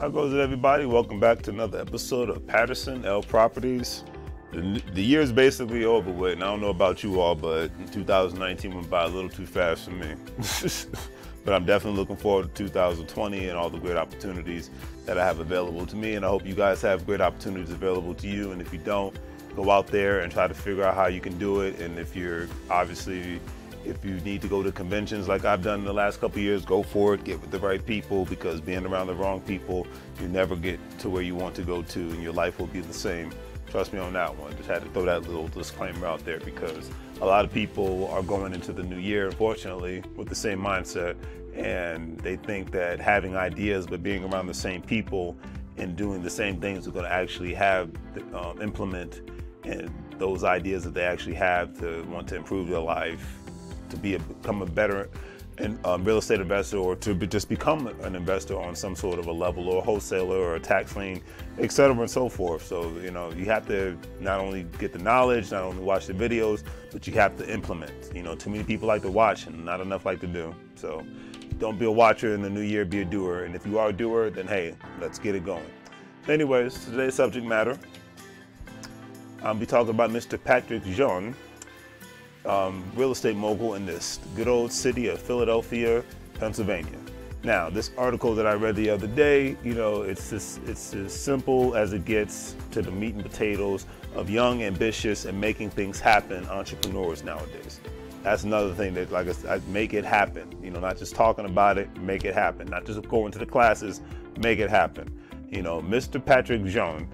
How goes it, everybody? Welcome back to another episode of Patterson L Properties. The, the year is basically over with, and I don't know about you all, but 2019 went by a little too fast for me. but I'm definitely looking forward to 2020 and all the great opportunities that I have available to me. And I hope you guys have great opportunities available to you. And if you don't, go out there and try to figure out how you can do it. And if you're obviously if you need to go to conventions like I've done in the last couple years, go for it. Get with the right people because being around the wrong people, you never get to where you want to go to, and your life will be the same. Trust me on that one. Just had to throw that little disclaimer out there because a lot of people are going into the new year, unfortunately, with the same mindset, and they think that having ideas but being around the same people and doing the same things are going to actually have um, implement and those ideas that they actually have to want to improve their life to be a, become a better um, real estate investor or to be, just become an investor on some sort of a level or a wholesaler or a tax lien, et cetera and so forth. So, you know, you have to not only get the knowledge, not only watch the videos, but you have to implement. You know, too many people like to watch and not enough like to do. So don't be a watcher in the new year, be a doer. And if you are a doer, then hey, let's get it going. Anyways, today's subject matter, I'll be talking about Mr. Patrick Jeune um, real estate mogul in this good old city of Philadelphia, Pennsylvania. Now, this article that I read the other day, you know, it's just, it's as simple as it gets to the meat and potatoes of young, ambitious, and making things happen entrepreneurs nowadays. That's another thing that, like, I said, make it happen. You know, not just talking about it, make it happen. Not just going to the classes, make it happen. You know, Mr. Patrick Jeune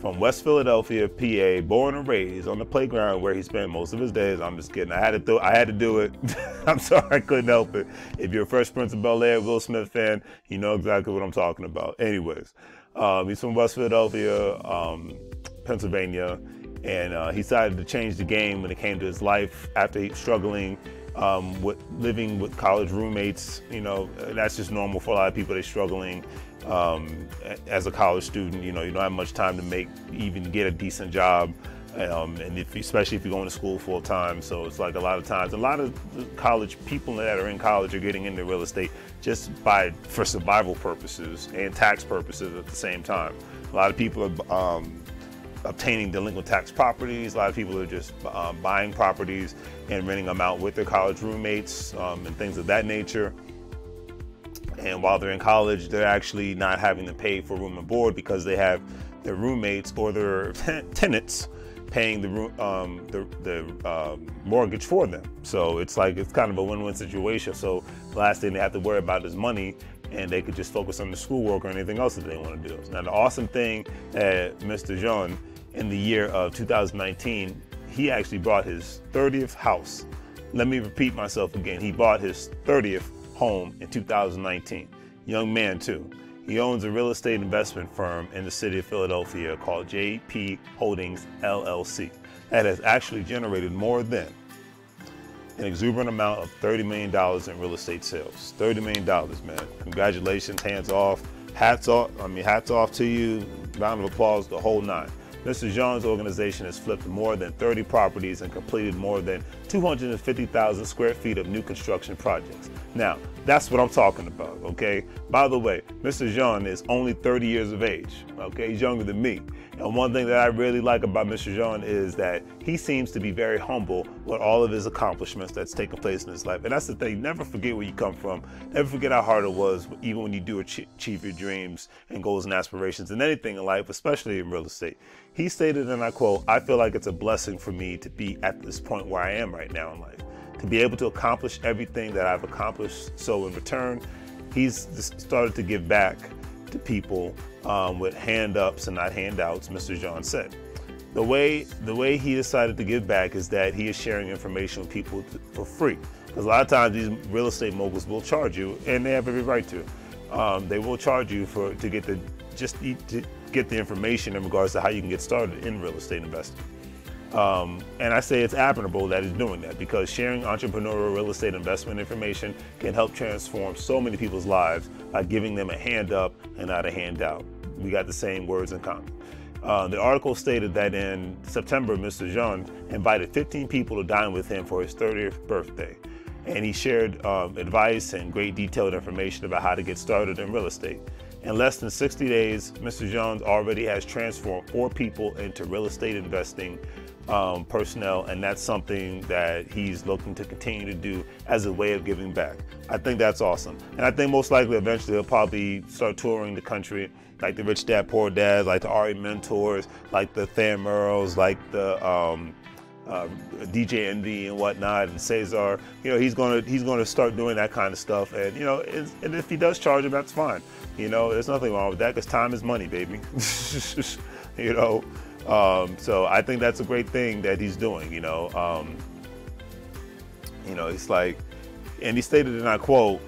from West Philadelphia, PA, born and raised on the playground where he spent most of his days. I'm just kidding. I had to do, I had to do it. I'm sorry, I couldn't help it. If you're a Fresh Prince of Bel Air Will Smith fan, you know exactly what I'm talking about. Anyways, um, he's from West Philadelphia, um, Pennsylvania, and uh, he decided to change the game when it came to his life after struggling um, with living with college roommates. You know, that's just normal for a lot of people. They're struggling um, as a college student, you know, you don't have much time to make even get a decent job. Um, and if, especially if you're going to school full time, so it's like a lot of times, a lot of college people that are in college are getting into real estate just by for survival purposes and tax purposes at the same time. A lot of people are um, obtaining delinquent tax properties. A lot of people are just um, buying properties and renting them out with their college roommates um, and things of that nature. And while they're in college, they're actually not having to pay for room and board because they have their roommates or their tenants paying the um, the, the uh, mortgage for them. So it's like it's kind of a win-win situation. So the last thing they have to worry about is money, and they could just focus on the schoolwork or anything else that they want to do. Now the awesome thing that Mr. Jeune in the year of 2019, he actually bought his 30th house. Let me repeat myself again. He bought his 30th home in 2019. Young man, too. He owns a real estate investment firm in the city of Philadelphia called JP Holdings LLC that has actually generated more than an exuberant amount of $30 million in real estate sales. $30 million, man. Congratulations, hands off, hats off. I mean, hats off to you. Round of applause, the whole nine. Mr. Jeune's organization has flipped more than 30 properties and completed more than 250,000 square feet of new construction projects. Now, that's what I'm talking about, okay? By the way, Mr. Jeune is only 30 years of age, okay? He's younger than me. And one thing that I really like about Mr. Jeune is that he seems to be very humble with all of his accomplishments that's taken place in his life. And that's the thing, never forget where you come from. Never forget how hard it was, even when you do achieve your dreams and goals and aspirations in anything in life, especially in real estate. He stated, and I quote, I feel like it's a blessing for me to be at this point where I am right now in life to be able to accomplish everything that I've accomplished. So in return, he's started to give back to people um, with hand ups and not handouts, Mr. John said. The way the way he decided to give back is that he is sharing information with people for free. Because a lot of times these real estate moguls will charge you, and they have every right to. Um, they will charge you for to get the just to get the information in regards to how you can get started in real estate investing. Um, and I say it's admirable that he's doing that because sharing entrepreneurial real estate investment information can help transform so many people's lives by giving them a hand up and not a handout. We got the same words in common. Uh, the article stated that in September, Mr. Jeune invited 15 people to dine with him for his 30th birthday. And he shared um, advice and great detailed information about how to get started in real estate. In less than 60 days, Mr. Jones already has transformed four people into real estate investing um, personnel, and that's something that he's looking to continue to do as a way of giving back. I think that's awesome, and I think most likely eventually he'll probably start touring the country, like the Rich Dad Poor Dad, like the Ari Mentors, like the Than Merrills, like the um, uh, DJ Envy and whatnot, and Cesar. You know, he's gonna he's gonna start doing that kind of stuff, and you know, and if he does charge him, that's fine. You know, there's nothing wrong with that because time is money, baby. you know, um, so I think that's a great thing that he's doing. You know, um, you know, it's like, and he stated, and I quote,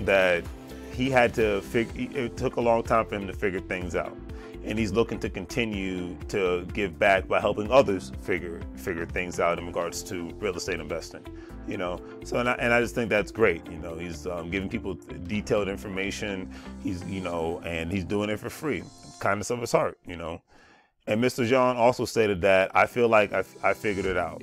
that he had to figure. It took a long time for him to figure things out and he's looking to continue to give back by helping others figure figure things out in regards to real estate investing you know so and I, and I just think that's great you know he's um, giving people detailed information he's you know and he's doing it for free kindness of his heart you know and Mr. John also stated that I feel like I, I figured it out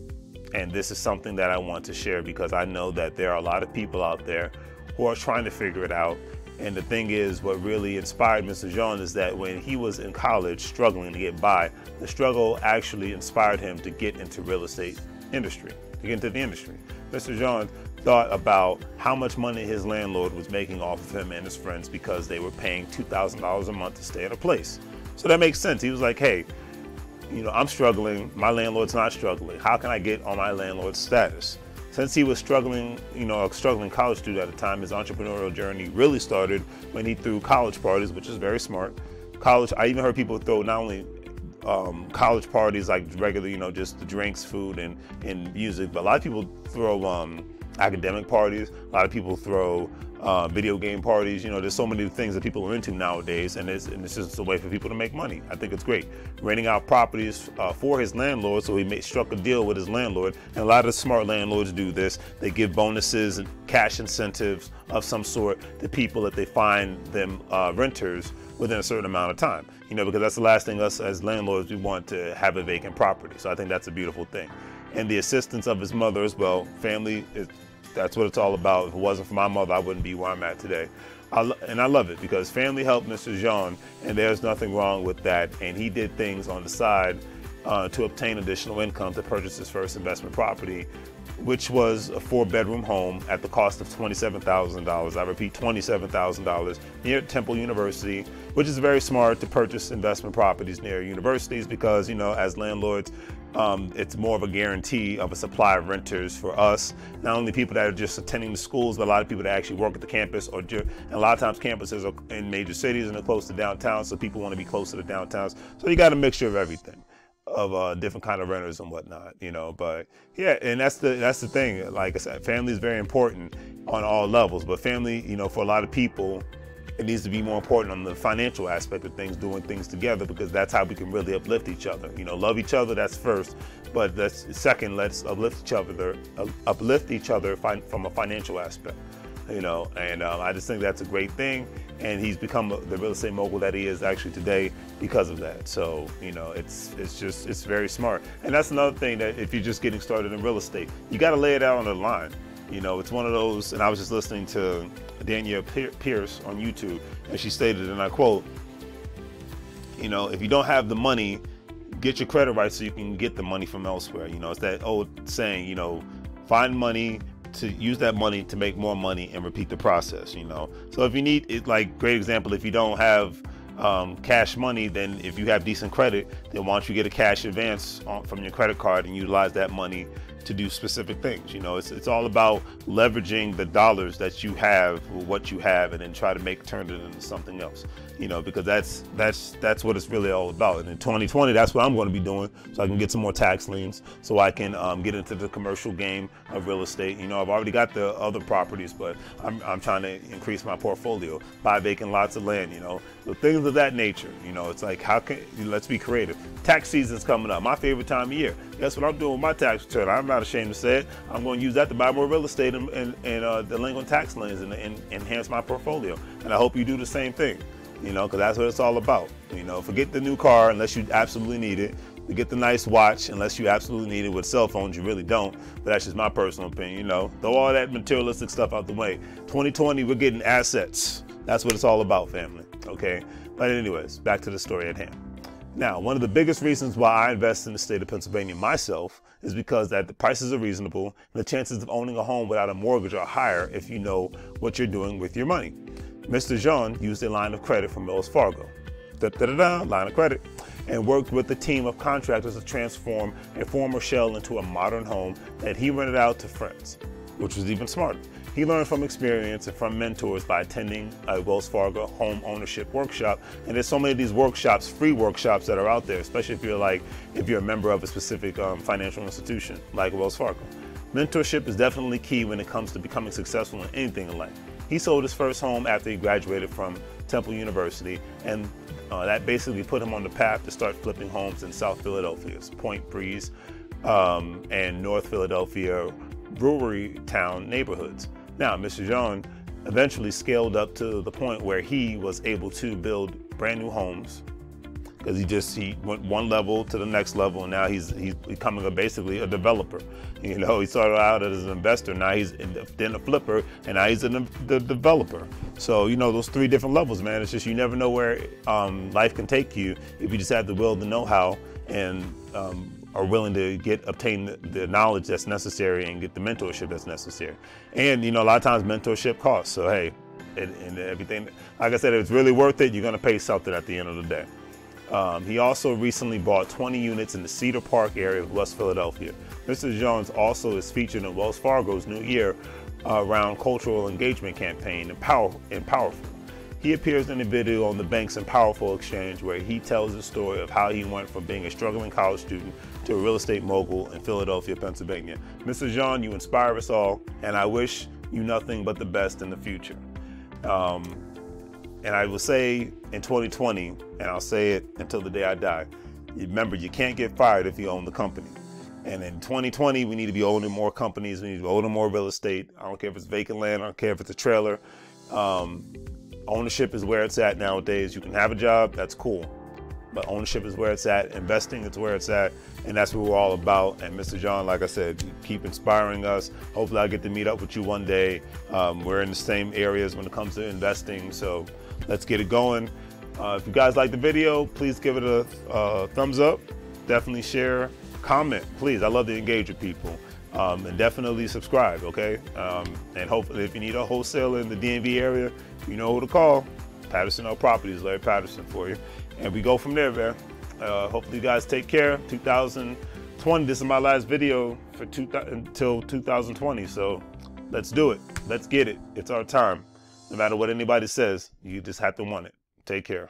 and this is something that I want to share because I know that there are a lot of people out there who are trying to figure it out and the thing is, what really inspired Mr. Jeune is that when he was in college struggling to get by, the struggle actually inspired him to get into real estate industry, to get into the industry. Mr. Jeune thought about how much money his landlord was making off of him and his friends because they were paying $2,000 a month to stay at a place. So that makes sense. He was like, hey, you know, I'm struggling. My landlord's not struggling. How can I get on my landlord's status? Since he was struggling, you know, a struggling college student at the time, his entrepreneurial journey really started when he threw college parties, which is very smart. College, I even heard people throw not only um, college parties like regular, you know, just the drinks, food, and, and music, but a lot of people throw um, academic parties. A lot of people throw uh, video game parties. You know, there's so many things that people are into nowadays, and it's, and it's just a way for people to make money. I think it's great. Renting out properties uh, for his landlord, so he made, struck a deal with his landlord. And a lot of smart landlords do this. They give bonuses and cash incentives of some sort to people that they find them uh, renters within a certain amount of time. You know, because that's the last thing us as landlords we want to have a vacant property. So I think that's a beautiful thing. And the assistance of his mother as well. Family is that's what it's all about. If it wasn't for my mother, I wouldn't be where I'm at today. I, and I love it because family helped Mr. Jeune, and there's nothing wrong with that. And he did things on the side uh, to obtain additional income to purchase his first investment property, which was a four bedroom home at the cost of $27,000. I repeat, $27,000 near Temple University, which is very smart to purchase investment properties near universities because, you know, as landlords, um, it's more of a guarantee of a supply of renters for us. Not only people that are just attending the schools, but a lot of people that actually work at the campus, or and a lot of times campuses are in major cities and they're close to downtown, so people want to be close to the downtowns. So you got a mixture of everything, of uh, different kind of renters and whatnot, you know. But yeah, and that's the that's the thing. Like I said, family is very important on all levels. But family, you know, for a lot of people, it needs to be more important on the financial aspect of things, doing things together, because that's how we can really uplift each other. You know, love each other, that's first, but that's second, let's uplift each other, uplift each other from a financial aspect. You know, and um, I just think that's a great thing. And he's become the real estate mogul that he is actually today because of that. So, you know, it's it's just it's very smart. And that's another thing that if you're just getting started in real estate, you got to lay it out on the line. You know, it's one of those, and I was just listening to Danielle Pierce on YouTube, and she stated, and I quote, you know, if you don't have the money, get your credit right so you can get the money from elsewhere. You know, it's that old saying, you know, find money to use that money to make more money and repeat the process, you know. So if you need it like great example, if you don't have um, cash money, then if you have decent credit, then why don't you get a cash advance on, from your credit card and utilize that money to do specific things. You know, it's, it's all about leveraging the dollars that you have, what you have, and then try to make turn it into something else. You know, because that's that's that's what it's really all about. And in 2020, that's what I'm going to be doing, so I can get some more tax liens, so I can um, get into the commercial game of real estate. You know, I've already got the other properties, but I'm, I'm trying to increase my portfolio, buy vacant lots of land. You know, the things of that nature. You know, it's like how can let's be creative. Tax season's coming up, my favorite time of year. Guess what I'm doing with my tax return? I'm ashamed to say it. I'm going to use that to buy more real estate and, and, and uh, delinquent tax liens and, and, enhance my portfolio. And I hope you do the same thing, you know, because that's what it's all about. You know, forget the new car unless you absolutely need it. Forget the nice watch unless you absolutely need it. With cell phones, you really don't. But that's just my personal opinion. You know, throw all that materialistic stuff out the way. 2020, we're getting assets. That's what it's all about, family. Okay. But anyways, back to the story at hand. Now, one of the biggest reasons why I invest in the state of Pennsylvania myself is because that the prices are reasonable and the chances of owning a home without a mortgage are higher if you know what you're doing with your money. Mr. Jeune used a line of credit from Wells Fargo. Da, da, da, line of credit. And worked with a team of contractors to transform a former shell into a modern home that he rented out to friends, which was even smarter. He learned from experience and from mentors by attending a Wells Fargo home ownership workshop. And there's so many of these workshops, free workshops that are out there, especially if you're like, if you're a member of a specific um, financial institution like Wells Fargo. Mentorship is definitely key when it comes to becoming successful in anything in life. He sold his first home after he graduated from Temple University, and uh, that basically put him on the path to start flipping homes in South Philadelphia's Point Breeze um, and North Philadelphia Brewerytown neighborhoods. Now, Mr. Jeune eventually scaled up to the point where he was able to build brand new homes because he just he went one level to the next level and now he's he's becoming a, basically a developer you know he started out as an investor now he's then a flipper and now he's a the developer so you know those three different levels man it's just you never know where um, life can take you if you just have the will the know-how and um, are willing to get obtain the, knowledge that's necessary and get the mentorship that's necessary. And you know, a lot of times mentorship costs. So hey, and, and everything, like I said, if it's really worth it, you're gonna pay something at the end of the day. Um, he also recently bought 20 units in the Cedar Park area of West Philadelphia. Mr. Jones also is featured in Wells Fargo's new year uh, round cultural engagement campaign, Empower, Empowerful. He appears in a video on the Banks and Powerful Exchange where he tells the story of how he went from being a struggling college student to a real estate mogul in Philadelphia, Pennsylvania. Mr. Jeune, you inspire us all, and I wish you nothing but the best in the future. Um, and I will say in 2020, and I'll say it until the day I die, remember, you can't get fired if you own the company. And in 2020, we need to be owning more companies. We need to be owning more real estate. I don't care if it's vacant land. I don't care if it's a trailer. Um, ownership is where it's at nowadays. You can have a job, that's cool. But ownership is where it's at. Investing is where it's at. And that's what we're all about. And Mr. John, like I said, keep inspiring us. Hopefully, I get to meet up with you one day. Um, we're in the same areas when it comes to investing. So let's get it going. Uh, if you guys like the video, please give it a uh, thumbs up. Definitely share, comment, please. I love to engage with people. Um, and definitely subscribe, okay? Um, and hopefully, if you need a wholesaler in the DMV area, you know who to call. Patterson L Properties, Larry Patterson for you. And we go from there, man. Uh, hopefully, you guys take care. 2020, this is my last video for two, until 2020. So let's do it. Let's get it. It's our time. No matter what anybody says, you just have to want it. Take care.